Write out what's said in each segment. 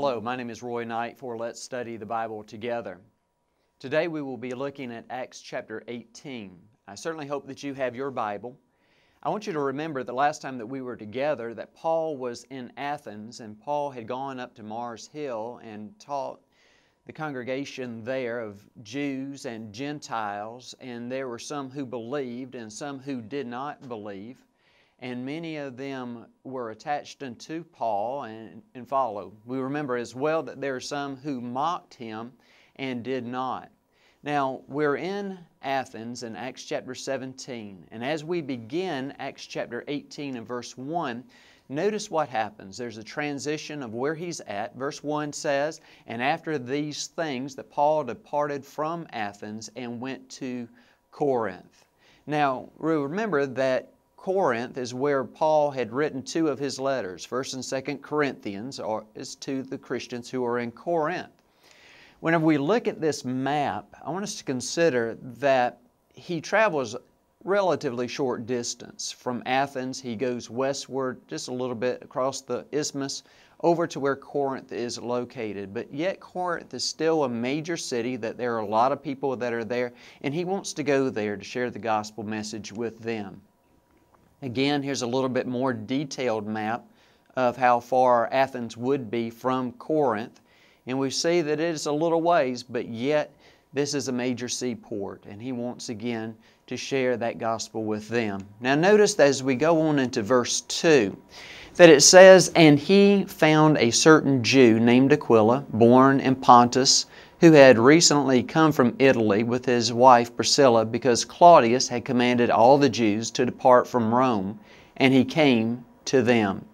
Hello, my name is Roy Knight for Let's Study the Bible Together. Today we will be looking at Acts chapter 18. I certainly hope that you have your Bible. I want you to remember the last time that we were together that Paul was in Athens and Paul had gone up to Mars Hill and taught the congregation there of Jews and Gentiles, and there were some who believed and some who did not believe and many of them were attached unto Paul and, and followed. We remember as well that there are some who mocked him and did not. Now, we're in Athens in Acts chapter 17, and as we begin Acts chapter 18 and verse 1, notice what happens. There's a transition of where he's at. Verse 1 says, And after these things, that Paul departed from Athens and went to Corinth. Now, remember that Corinth is where Paul had written two of his letters. First and Second Corinthians are, is to the Christians who are in Corinth. Whenever we look at this map, I want us to consider that he travels relatively short distance. From Athens, he goes westward just a little bit across the isthmus over to where Corinth is located. But yet, Corinth is still a major city, that there are a lot of people that are there, and he wants to go there to share the gospel message with them. Again, here's a little bit more detailed map of how far Athens would be from Corinth. And we see that it is a little ways, but yet this is a major seaport, and he wants again to share that gospel with them. Now, notice that as we go on into verse 2, that it says, And he found a certain Jew named Aquila, born in Pontus, who had recently come from Italy with his wife Priscilla because Claudius had commanded all the Jews to depart from Rome, and he came to them.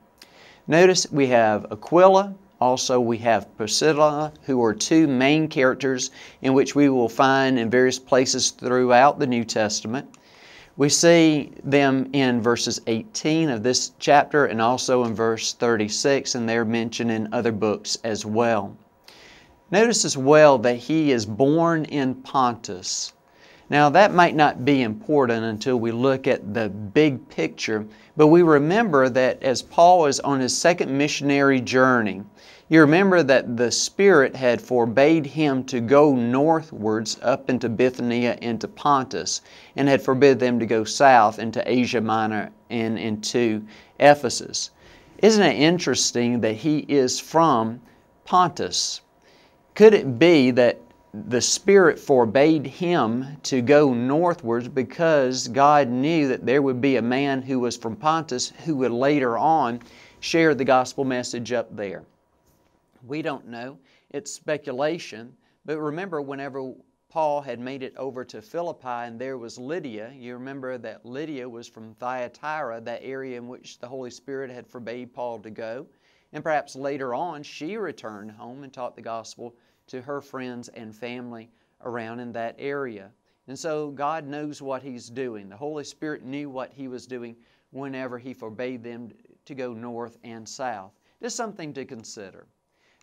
Notice we have Aquila, also we have Priscilla, who are two main characters in which we will find in various places throughout the New Testament. We see them in verses 18 of this chapter and also in verse 36, and they're mentioned in other books as well. Notice as well that he is born in Pontus. Now, that might not be important until we look at the big picture, but we remember that as Paul is on his second missionary journey, you remember that the Spirit had forbade him to go northwards up into Bithynia into Pontus, and had forbid them to go south into Asia Minor and into Ephesus. Isn't it interesting that he is from Pontus? Could it be that the Spirit forbade him to go northwards because God knew that there would be a man who was from Pontus who would later on share the gospel message up there? We don't know. It's speculation. But remember, whenever Paul had made it over to Philippi and there was Lydia, you remember that Lydia was from Thyatira, that area in which the Holy Spirit had forbade Paul to go. And perhaps later on, she returned home and taught the gospel to her friends and family around in that area. And so God knows what He's doing. The Holy Spirit knew what He was doing whenever He forbade them to go north and south. Just something to consider.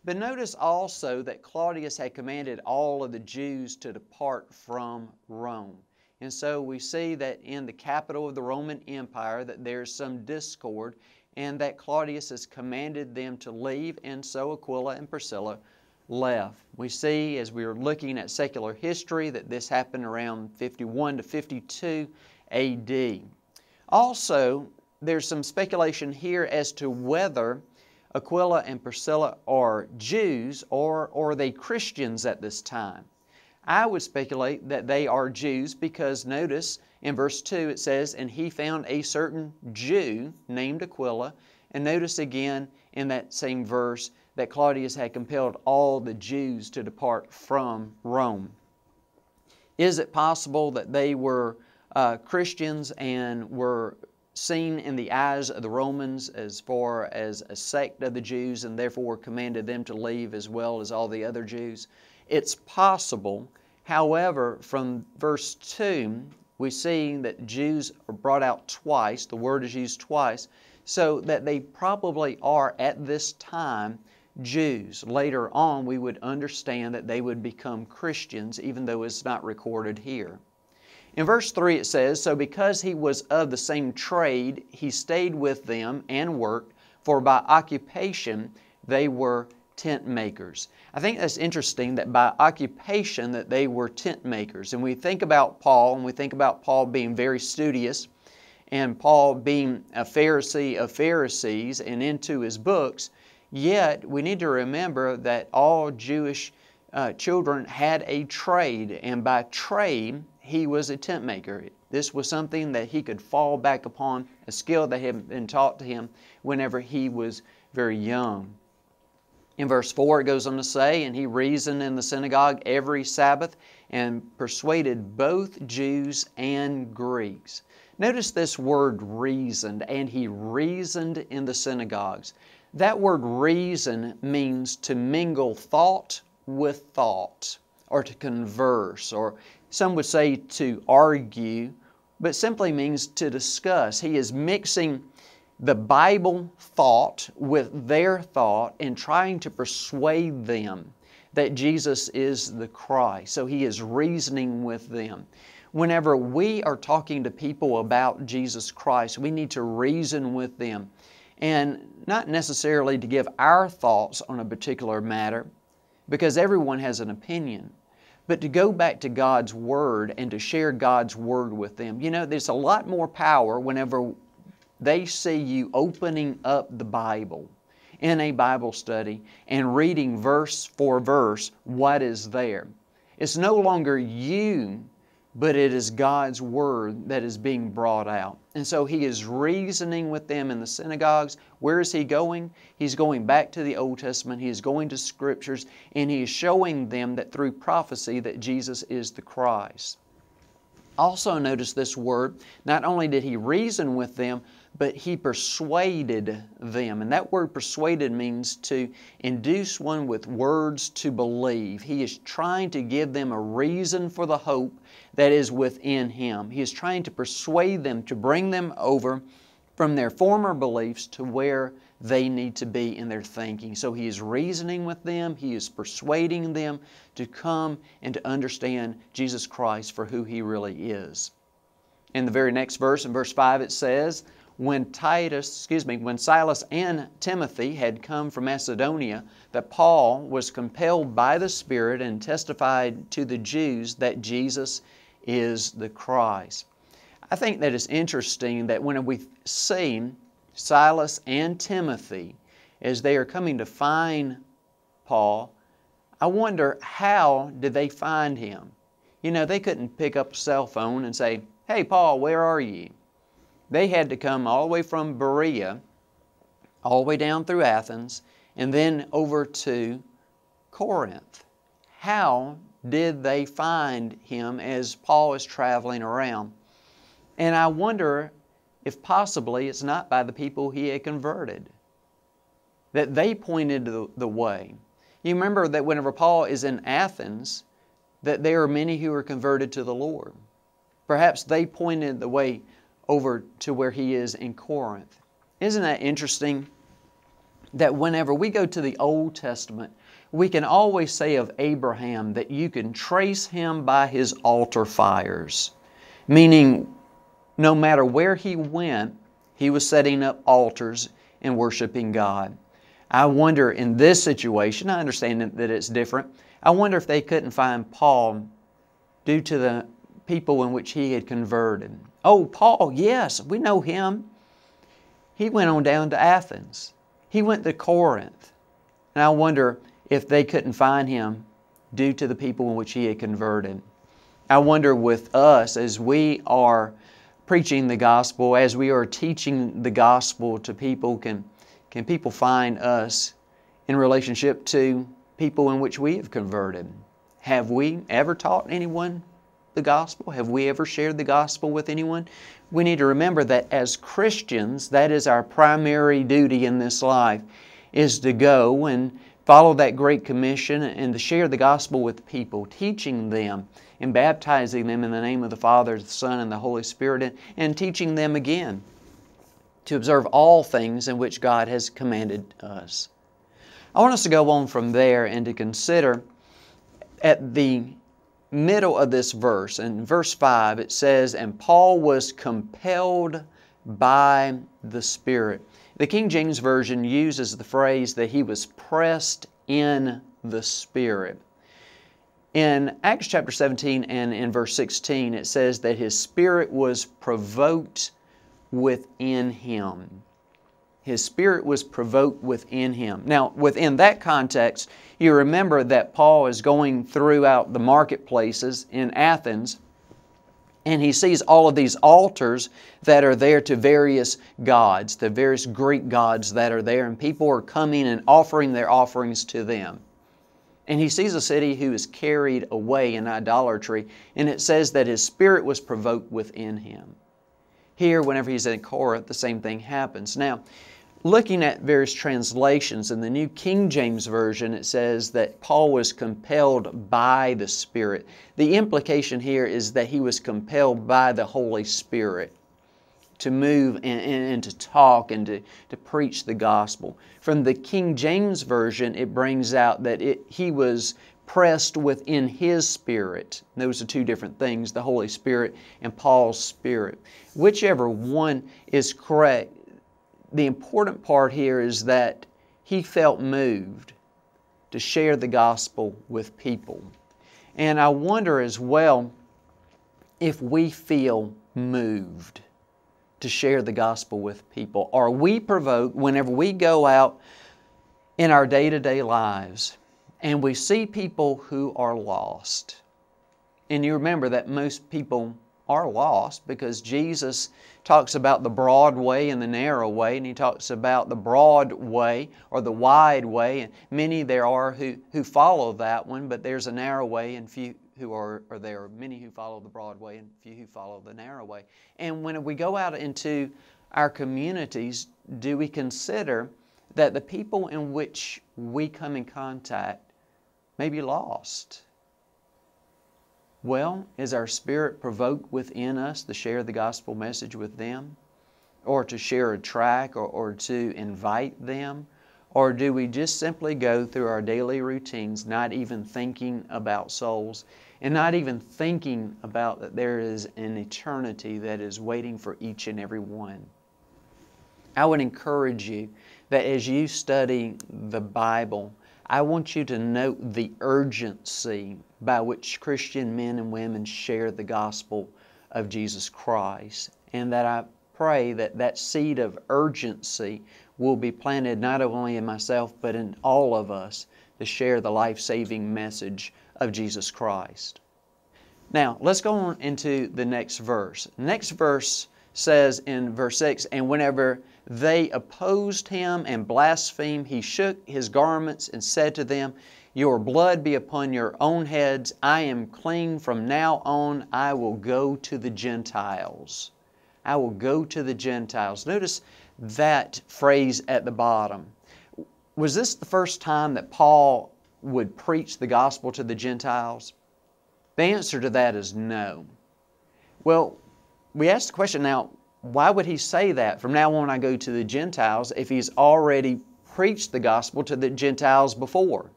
But notice also that Claudius had commanded all of the Jews to depart from Rome. And so we see that in the capital of the Roman Empire that there's some discord and that Claudius has commanded them to leave, and so Aquila and Priscilla left. We see as we are looking at secular history that this happened around 51 to 52 AD. Also, there's some speculation here as to whether Aquila and Priscilla are Jews or, or are they Christians at this time. I would speculate that they are Jews because notice in verse 2 it says, And he found a certain Jew named Aquila. And notice again in that same verse that Claudius had compelled all the Jews to depart from Rome. Is it possible that they were uh, Christians and were seen in the eyes of the Romans as far as a sect of the Jews and therefore commanded them to leave as well as all the other Jews? It's possible. However, from verse 2, we see that Jews are brought out twice, the word is used twice, so that they probably are at this time Jews. Later on, we would understand that they would become Christians, even though it's not recorded here. In verse 3 it says, So because he was of the same trade, he stayed with them and worked, for by occupation they were tent makers. I think that's interesting that by occupation that they were tent makers. And we think about Paul and we think about Paul being very studious and Paul being a Pharisee of Pharisees and into his books, yet we need to remember that all Jewish uh, children had a trade, and by trade, he was a tent maker. This was something that he could fall back upon, a skill that had been taught to him whenever he was very young. In verse 4, it goes on to say, And he reasoned in the synagogue every Sabbath and persuaded both Jews and Greeks. Notice this word reasoned, and he reasoned in the synagogues. That word reason means to mingle thought with thought, or to converse, or some would say to argue, but simply means to discuss. He is mixing the Bible thought with their thought and trying to persuade them that Jesus is the Christ. So he is reasoning with them. Whenever we are talking to people about Jesus Christ, we need to reason with them. And not necessarily to give our thoughts on a particular matter, because everyone has an opinion, but to go back to God's Word and to share God's Word with them. You know, there's a lot more power whenever they see you opening up the Bible in a Bible study and reading verse for verse what is there. It's no longer you, but it is God's Word that is being brought out. And so he is reasoning with them in the synagogues. Where is he going? He's going back to the Old Testament. He is going to Scriptures, and he is showing them that through prophecy that Jesus is the Christ. Also notice this word, not only did he reason with them, but he persuaded them. And that word persuaded means to induce one with words to believe. He is trying to give them a reason for the hope that is within him. He is trying to persuade them to bring them over from their former beliefs to where they need to be in their thinking. So he is reasoning with them, he is persuading them to come and to understand Jesus Christ for who he really is. In the very next verse, in verse 5, it says, when Titus, excuse me, when Silas and Timothy had come from Macedonia, that Paul was compelled by the Spirit and testified to the Jews that Jesus is the Christ. I think that it's interesting that when we see Silas and Timothy as they are coming to find Paul, I wonder how did they find him? You know, they couldn't pick up a cell phone and say, Hey, Paul, where are you? They had to come all the way from Berea, all the way down through Athens, and then over to Corinth. How did they find him as Paul is traveling around? And I wonder if possibly it's not by the people he had converted, that they pointed the, the way. You remember that whenever Paul is in Athens, that there are many who are converted to the Lord. Perhaps they pointed the way over to where he is in Corinth. Isn't that interesting? That whenever we go to the Old Testament, we can always say of Abraham that you can trace him by his altar fires, meaning no matter where he went, he was setting up altars and worshiping God. I wonder in this situation, I understand that it's different. I wonder if they couldn't find Paul due to the people in which he had converted. Oh, Paul, yes, we know him. He went on down to Athens. He went to Corinth. And I wonder if they couldn't find him due to the people in which he had converted. I wonder with us as we are preaching the gospel, as we are teaching the gospel to people, can, can people find us in relationship to people in which we have converted? Have we ever taught anyone the gospel? Have we ever shared the gospel with anyone? We need to remember that as Christians, that is our primary duty in this life, is to go and follow that great commission and to share the gospel with people, teaching them and baptizing them in the name of the Father, the Son, and the Holy Spirit, and, teaching them again to observe all things in which God has commanded us. I want us to go on from there and to consider at the middle of this verse, in verse 5, it says, And Paul was compelled by the Spirit. The King James Version uses the phrase that he was pressed in the Spirit. In Acts chapter 17 and in verse 16, it says that his spirit was provoked within him. His spirit was provoked within him. Now, within that context, you remember that Paul is going throughout the marketplaces in Athens and he sees all of these altars that are there to various gods, the various Greek gods that are there, and people are coming and offering their offerings to them. And he sees a city who is carried away in idolatry, and it says that his spirit was provoked within him. Here, whenever he's in Corinth, the same thing happens. Now, looking at various translations, in the New King James Version, it says that Paul was compelled by the Spirit. The implication here is that he was compelled by the Holy Spirit to move and, and, and, to talk and to, to preach the gospel. From the King James Version, it brings out that it, he was pressed within his spirit. Those are two different things the Holy Spirit and Paul's spirit. Whichever one is correct, the important part here is that he felt moved to share the gospel with people. And I wonder as well if we feel moved to share the gospel with people. Are we provoked whenever we go out in our day to day lives and we see people who are lost? And you remember that most people are lost because Jesus talks about the broad way and the narrow way, and he talks about the broad way or the wide way. And many there are who, who follow that one, but there's a narrow way and few who are, or there are many who follow the broad way and few who follow the narrow way. And when we go out into our communities, do we consider that the people in which we come in contact may be lost? Well, is our spirit provoked within us to share the gospel message with them? Or to share a track or, or to invite them? Or do we just simply go through our daily routines, not even thinking about souls and not even thinking about that there is an eternity that is waiting for each and every one? I would encourage you that as you study the Bible, I want you to note the urgency by which Christian men and women share the gospel of Jesus Christ. And that I pray that that seed of urgency will be planted not only in myself, but in all of us to share the life saving message of Jesus Christ. Now, let's go on into the next verse. next verse says in verse 6 And whenever they opposed him and blasphemed. He shook his garments and said to them, Your blood be upon your own heads. I am clean. From now on, I will go to the Gentiles. I will go to the Gentiles. Notice that phrase at the bottom. Was this the first time that Paul would preach the gospel to the Gentiles? The answer to that is no. Well, we ask the question now why would he say that? From now on, I go to the Gentiles if he's already preached the gospel to the Gentiles before?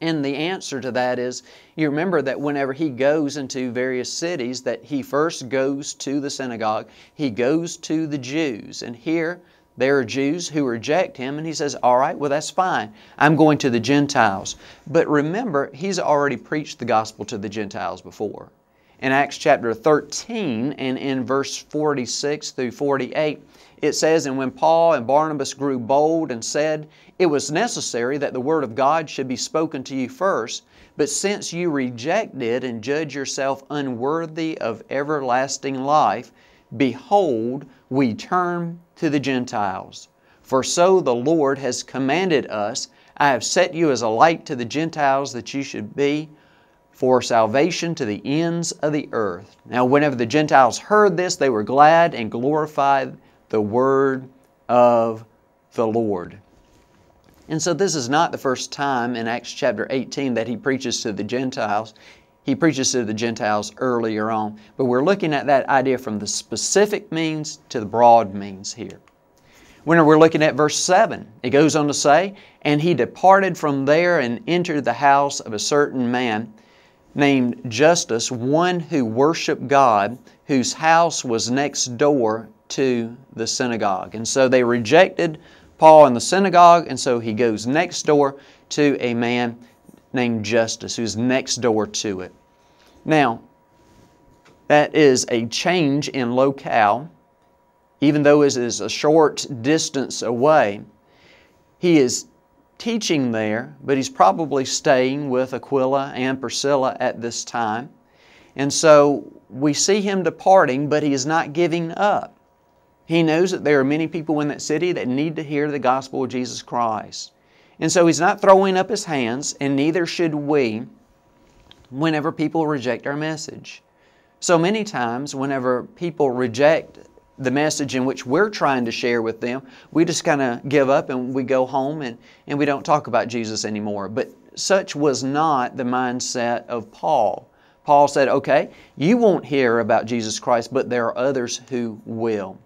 And the answer to that is you remember that whenever he goes into various cities that he first goes to the synagogue, he goes to the Jews. And here there are Jews who reject him and he says, "All right, well that's fine. I'm going to the Gentiles." But remember, he's already preached the gospel to the Gentiles before in Acts chapter 13 and in verse 46 through 48, it says, And when Paul and Barnabas grew bold and said, It was necessary that the word of God should be spoken to you first, but since you reject it and judge yourself unworthy of everlasting life, behold, we turn to the Gentiles. For so the Lord has commanded us, I have set you as a light to the Gentiles that you should be for salvation to the ends of the earth. Now, whenever the Gentiles heard this, they were glad and glorified the word of the Lord. And so, this is not the first time in Acts chapter 18 that he preaches to the Gentiles. He preaches to the Gentiles earlier on. But we're looking at that idea from the specific means to the broad means here. When we're looking at verse 7, it goes on to say, And he departed from there and entered the house of a certain man named Justus, one who worshiped God, whose house was next door to the synagogue. And so they rejected Paul in the synagogue, and so he goes next door to a man named Justus, who's next door to it. Now, that is a change in locale, even though it is a short distance away. He is teaching there, but he's probably staying with Aquila and Priscilla at this time. And so we see him departing, but he is not giving up. He knows that there are many people in that city that need to hear the gospel of Jesus Christ. And so he's not throwing up his hands, and neither should we whenever people reject our message. So many times, whenever people reject the message in which we're trying to share with them, we just kind of give up and we go home and, and we don't talk about Jesus anymore. But such was not the mindset of Paul. Paul said, okay, you won't hear about Jesus Christ, but there are others who will.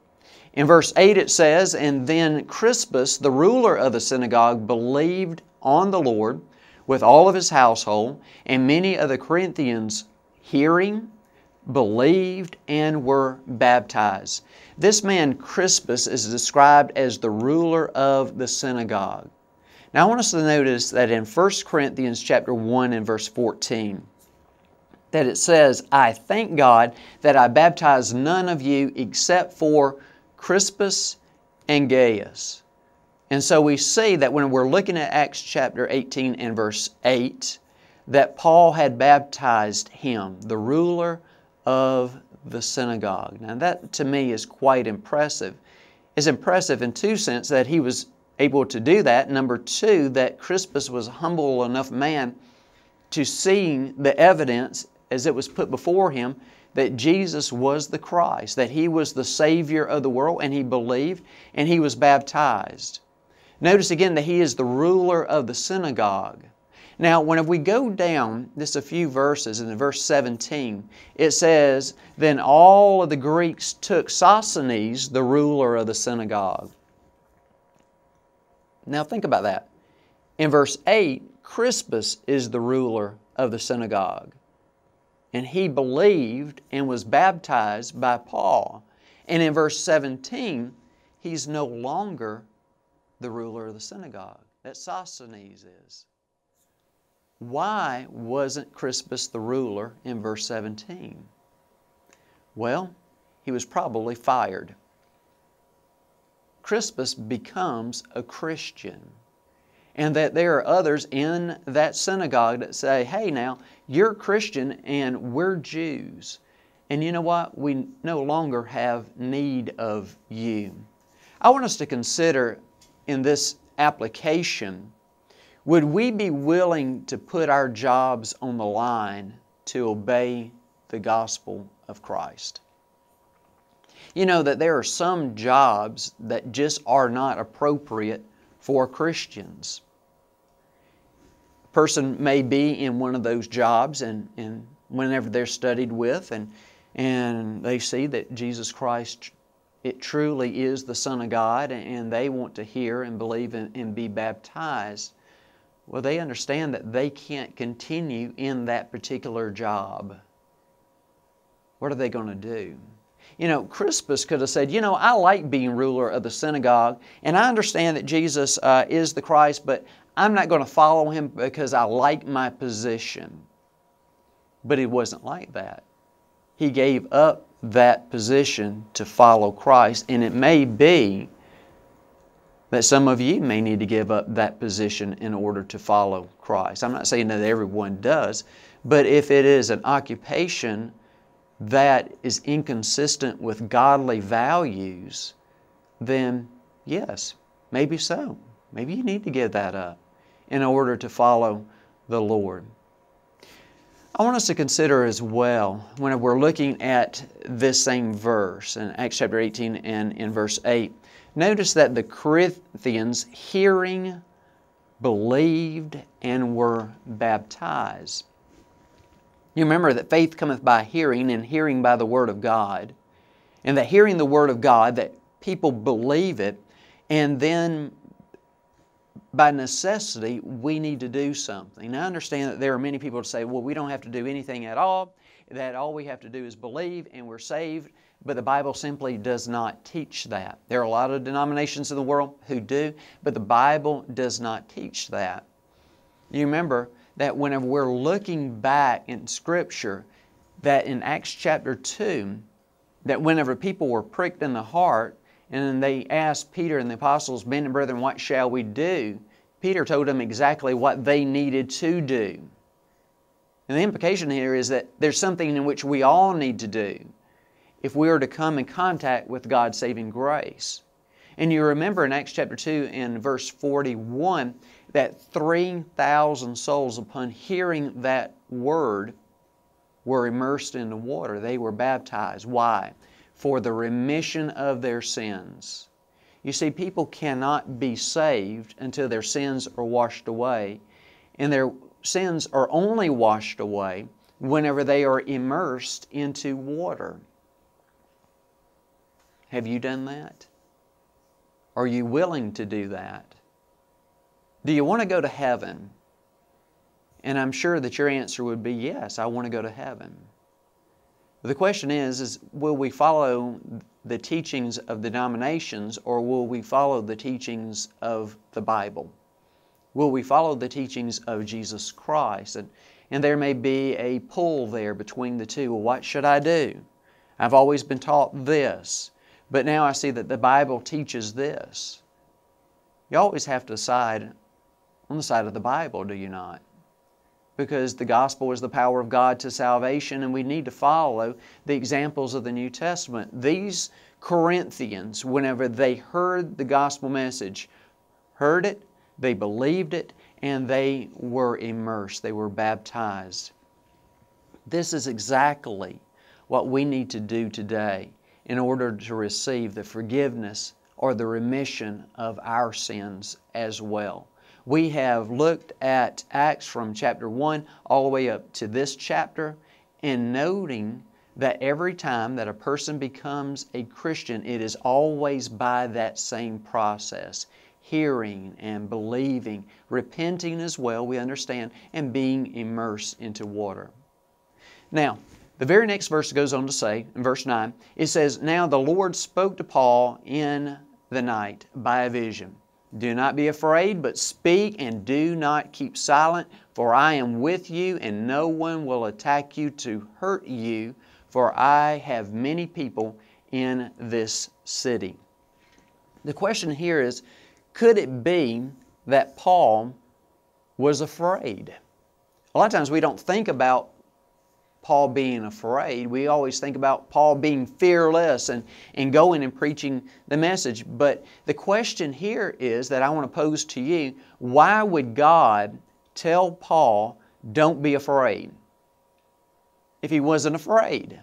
In verse 8 it says, And then Crispus, the ruler of the synagogue, believed on the Lord with all of his household, and many of the Corinthians hearing, believed, and were baptized. This man Crispus is described as the ruler of the synagogue. Now I want us to notice that in 1 Corinthians chapter 1 and verse 14, that it says, I thank God that I baptized none of you except for Crispus and Gaius. And so we see that when we're looking at Acts chapter 18 and verse 8, that Paul had baptized him, the ruler of the synagogue. Now, that to me is quite impressive. It's impressive in two senses that he was able to do that. Number two, that Crispus was a humble enough man to see the evidence as it was put before him that Jesus was the Christ, that He was the Savior of the world, and he believed, and he was baptized. Notice again that he is the ruler of the synagogue. Now, whenever we go down just a few verses, in verse 17, it says, Then all of the Greeks took Sosthenes, the ruler of the synagogue. Now, think about that. In verse 8, Crispus is the ruler of the synagogue and he believed and was baptized by Paul. And in verse 17, he's no longer the ruler of the synagogue. That Sosthenes is. Why wasn't Crispus the ruler in verse 17? Well, he was probably fired. Crispus becomes a Christian and that there are others in that synagogue that say, hey, now, you're Christian and we're Jews. And you know what? We no longer have need of you. I want us to consider in this application would we be willing to put our jobs on the line to obey the gospel of Christ? You know that there are some jobs that just are not appropriate for Christians. A person may be in one of those jobs and, and whenever they're studied with and, and they see that Jesus Christ it truly is the Son of God and they want to hear and believe and, and be baptized, well, they understand that they can't continue in that particular job. What are they going to do? You know, Crispus could have said, You know, I like being ruler of the synagogue, and I understand that Jesus uh, is the Christ, but I'm not going to follow him because I like my position. But he wasn't like that. He gave up that position to follow Christ, and it may be that some of you may need to give up that position in order to follow Christ. I'm not saying that everyone does, but if it is an occupation that is inconsistent with godly values, then yes, maybe so. Maybe you need to give that up in order to follow the Lord. I want us to consider as well, when we're looking at this same verse in Acts chapter 18 and in verse 8, notice that the Corinthians, hearing, believed, and were baptized. You remember that faith cometh by hearing, and hearing by the Word of God. And that hearing the Word of God, that people believe it, and then by necessity, we need to do something. I understand that there are many people who say, well, we don't have to do anything at all, that all we have to do is believe and we're saved, but the Bible simply does not teach that. There are a lot of denominations in the world who do, but the Bible does not teach that. You remember that whenever we're looking back in Scripture, that in Acts chapter 2, that whenever people were pricked in the heart and they asked Peter and the apostles, Men and brethren, what shall we do? Peter told them exactly what they needed to do. And the implication here is that there's something in which we all need to do if we are to come in contact with God's saving grace. And you remember in Acts chapter 2 in verse 41 that 3,000 souls, upon hearing that word, were immersed in the water. They were baptized. Why? For the remission of their sins. You see, people cannot be saved until their sins are washed away. And their sins are only washed away whenever they are immersed into water. Have you done that? Are you willing to do that? Do you want to go to heaven? And I'm sure that your answer would be yes, I want to go to heaven. The question is, is will we follow the teachings of the denominations or will we follow the teachings of the Bible? Will we follow the teachings of Jesus Christ? And, and there may be a pull there between the two. What should I do? I've always been taught this. But now I see that the Bible teaches this. You always have to decide on the side of the Bible, do you not? Because the gospel is the power of God to salvation, and we need to follow the examples of the New Testament. These Corinthians, whenever they heard the gospel message, heard it, they believed it, and they were immersed, they were baptized. This is exactly what we need to do today in order to receive the forgiveness or the remission of our sins as well. We have looked at Acts from chapter 1 all the way up to this chapter and noting that every time that a person becomes a Christian, it is always by that same process hearing and believing, repenting as well, we understand, and being immersed into water. Now, the very next verse goes on to say, in verse 9, it says, Now the Lord spoke to Paul in the night by a vision. Do not be afraid, but speak and do not keep silent, for I am with you, and no one will attack you to hurt you, for I have many people in this city. The question here is could it be that Paul was afraid? A lot of times we don't think about Paul being afraid. We always think about Paul being fearless and, and going and preaching the message. But the question here is that I want to pose to you why would God tell Paul, don't be afraid? If he wasn't afraid,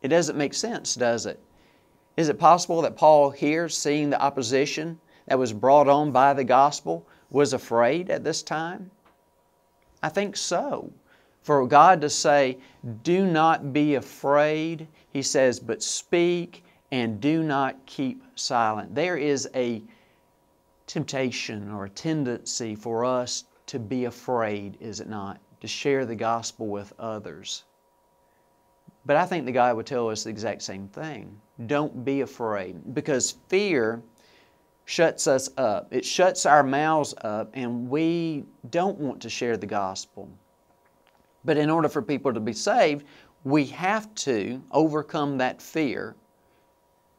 it doesn't make sense, does it? Is it possible that Paul, here, seeing the opposition that was brought on by the gospel, was afraid at this time? I think so. For God to say, do not be afraid, He says, but speak and do not keep silent. There is a temptation or a tendency for us to be afraid, is it not? To share the gospel with others. But I think the God would tell us the exact same thing. Don't be afraid because fear shuts us up. It shuts our mouths up, and we don't want to share the gospel. But in order for people to be saved, we have to overcome that fear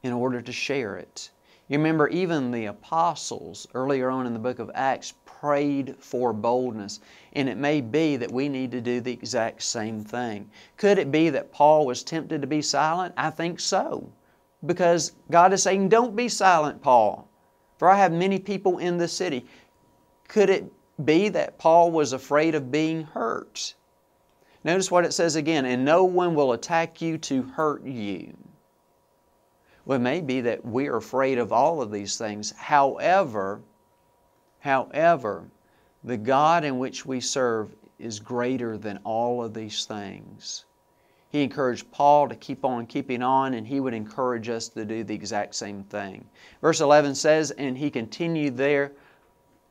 in order to share it. You remember, even the apostles earlier on in the book of Acts prayed for boldness. And it may be that we need to do the exact same thing. Could it be that Paul was tempted to be silent? I think so. Because God is saying, Don't be silent, Paul, for I have many people in the city. Could it be that Paul was afraid of being hurt? Notice what it says again, and no one will attack you to hurt you. Well, it may be that we are afraid of all of these things. However, however, the God in which we serve is greater than all of these things. He encouraged Paul to keep on keeping on, and he would encourage us to do the exact same thing. Verse 11 says, And he continued there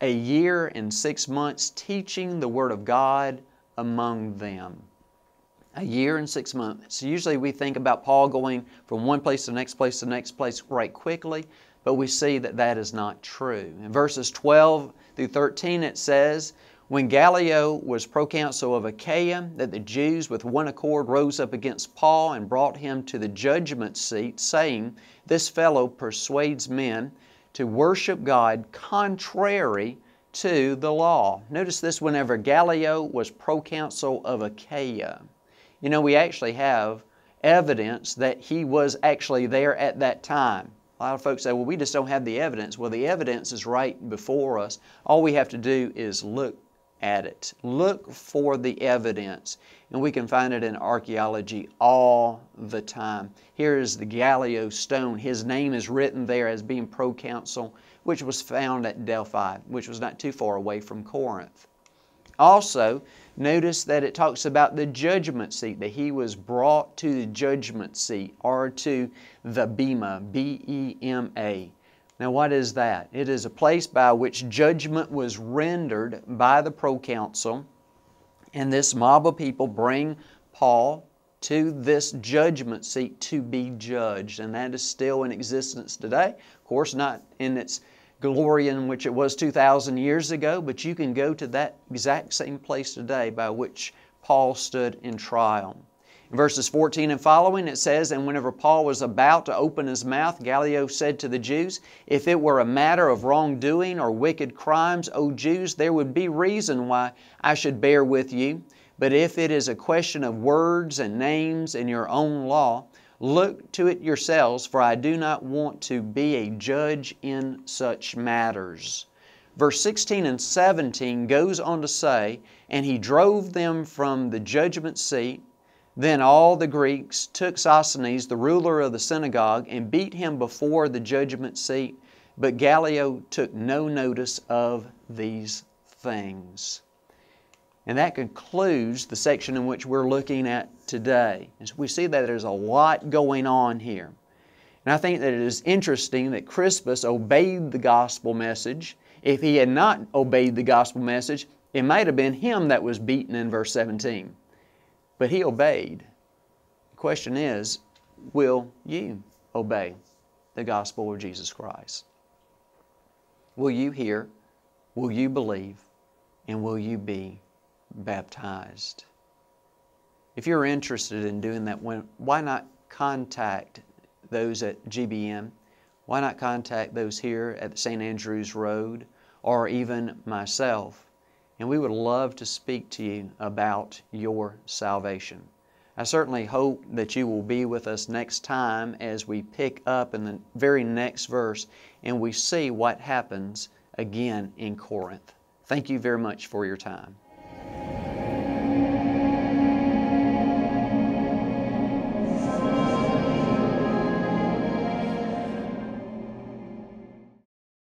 a year and six months, teaching the Word of God among them. A year and six months. Usually we think about Paul going from one place to the next place to the next place right quickly, but we see that that is not true. In verses 12 through 13 it says, when Gallio was proconsul of Achaia, that the Jews with one accord rose up against Paul and brought him to the judgment seat, saying, This fellow persuades men to worship God contrary to the law. Notice this whenever Gallio was proconsul of Achaia. You know, we actually have evidence that he was actually there at that time. A lot of folks say, well, we just don't have the evidence. Well, the evidence is right before us. All we have to do is look at it. Look for the evidence. And we can find it in archaeology all the time. Here is the Gallio stone. His name is written there as being proconsul, which was found at Delphi, which was not too far away from Corinth. Also, notice that it talks about the judgment seat, that he was brought to the judgment seat or to the Bema, B E M A. Now, what is that? It is a place by which judgment was rendered by the proconsul, and this mob of people bring Paul to this judgment seat to be judged, and that is still in existence today. Of course, not in its glory in which it was 2,000 years ago, but you can go to that exact same place today by which Paul stood in trial. In verses 14 and following, it says, And whenever Paul was about to open his mouth, Gallio said to the Jews, If it were a matter of wrongdoing or wicked crimes, O Jews, there would be reason why I should bear with you. But if it is a question of words and names in your own law, look to it yourselves, for I do not want to be a judge in such matters. Verse 16 and 17 goes on to say, And he drove them from the judgment seat then all the Greeks took Sosthenes, the ruler of the synagogue, and beat him before the judgment seat. But Gallio took no notice of these things. And that concludes the section in which we're looking at today. And so we see that there's a lot going on here. And I think that it is interesting that Crispus obeyed the gospel message. If he had not obeyed the gospel message, it might have been him that was beaten in verse 17. But he obeyed. The question is, will you obey the gospel of Jesus Christ? Will you hear? Will you believe? And will you be baptized? If you're interested in doing that, why not contact those at GBN? Why not contact those here at St. Andrews Road or even myself? and we would love to speak to you about your salvation. I certainly hope that you will be with us next time as we pick up in the very next verse and we see what happens again in Corinth. Thank you very much for your time.